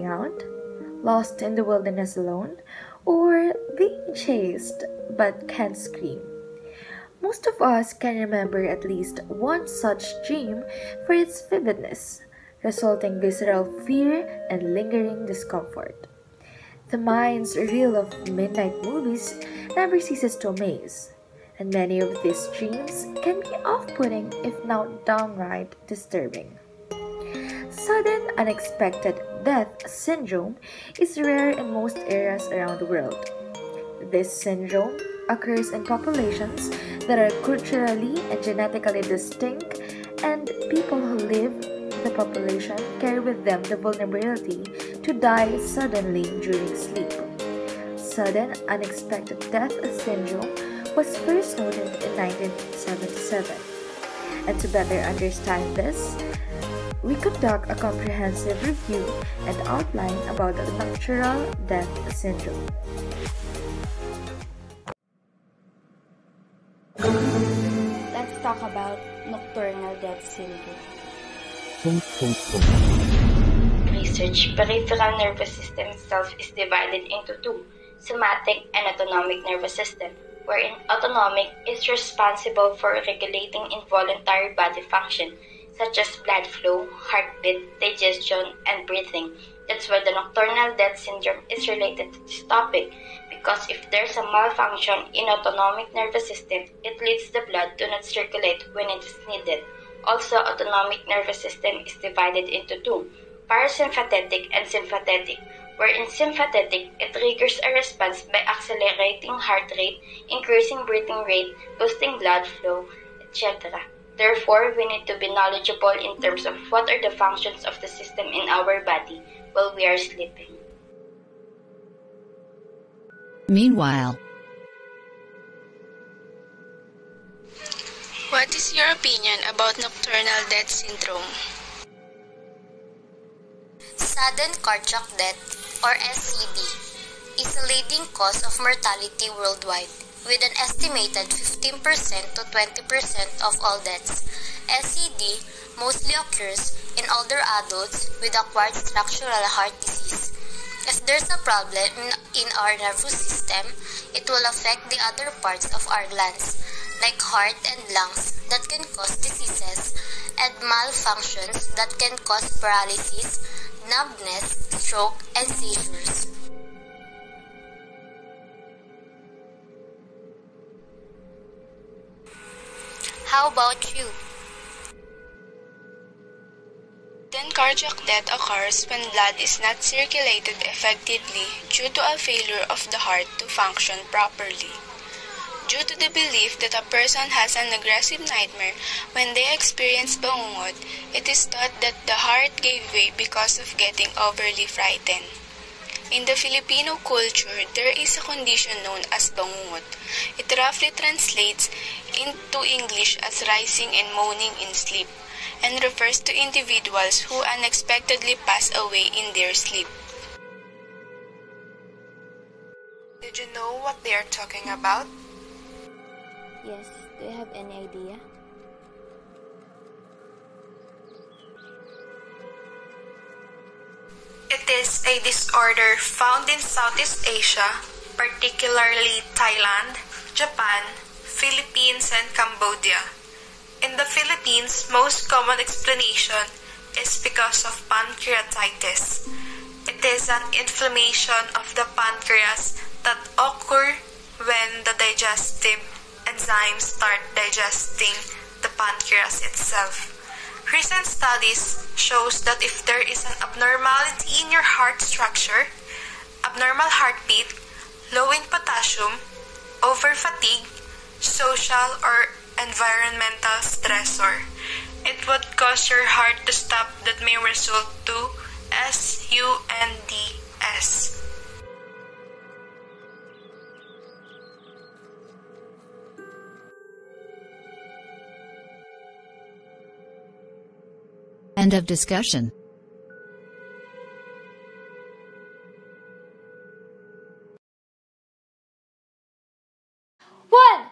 out, lost in the wilderness alone, or being chased but can't scream. Most of us can remember at least one such dream for its vividness, resulting visceral fear and lingering discomfort. The mind's reel of midnight movies never ceases to amaze, and many of these dreams can be off putting if not downright disturbing. Sudden unexpected death syndrome is rare in most areas around the world. This syndrome occurs in populations that are culturally and genetically distinct, and people who live the population carry with them the vulnerability to die suddenly during sleep. Sudden unexpected death syndrome was first noted in 1977. And to better understand this, we conduct a comprehensive review and outline about the nocturnal death syndrome. Let's talk about nocturnal death syndrome. Research peripheral nervous system itself is divided into two, somatic and autonomic nervous system, wherein autonomic is responsible for regulating involuntary body function such as blood flow, heartbeat, digestion, and breathing. That's why the nocturnal death syndrome is related to this topic because if there's a malfunction in autonomic nervous system, it leads the blood to not circulate when it is needed. Also, autonomic nervous system is divided into two, parasympathetic and sympathetic, where in sympathetic, it triggers a response by accelerating heart rate, increasing breathing rate, boosting blood flow, etc. Therefore, we need to be knowledgeable in terms of what are the functions of the system in our body while we are sleeping. Meanwhile, What is your opinion about nocturnal death syndrome? Sudden cardiac death, or SCD, is a leading cause of mortality worldwide, with an estimated 15% to 20% of all deaths. SCD mostly occurs in older adults with acquired structural heart disease. If there's a problem in, our nervous system, it will affect the other parts of our glands, like heart and lungs, that can cause diseases, and malfunctions that can cause paralysis, numbness, stroke, and seizures. How about you? Then cardiac death occurs when blood is not circulated effectively due to a failure of the heart to function properly. Due to the belief that a person has an aggressive nightmare when they experience bangungot, it is thought that the heart gave way because of getting overly frightened. In the Filipino culture, there is a condition known as bangungot. It roughly translates into English as rising and moaning in sleep and refers to individuals who unexpectedly pass away in their sleep. Did you know what they are talking about? Yes, do you have any idea? Is a disorder found in Southeast Asia, particularly Thailand, Japan, Philippines, and Cambodia. In the Philippines, most common explanation is because of pancreatitis. It is an inflammation of the pancreas that occur when the digestive enzymes start digesting the pancreas itself. Recent studies shows that if there is an abnormality in your heart structure, abnormal heartbeat, low in potassium, over fatigue, social or environmental stressor, it would cause your heart to stop that may result to SUNDS. End of discussion. One.